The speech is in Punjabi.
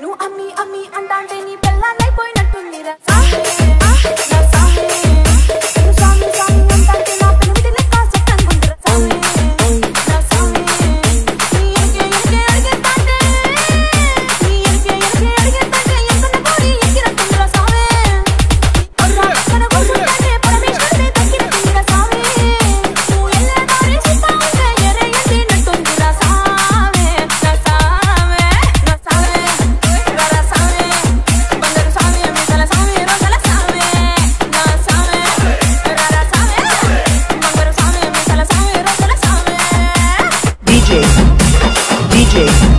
నువ్వు అమ్మి అమ్మి అంటాంటే నీ పిల్ల నైపోయిన DJ.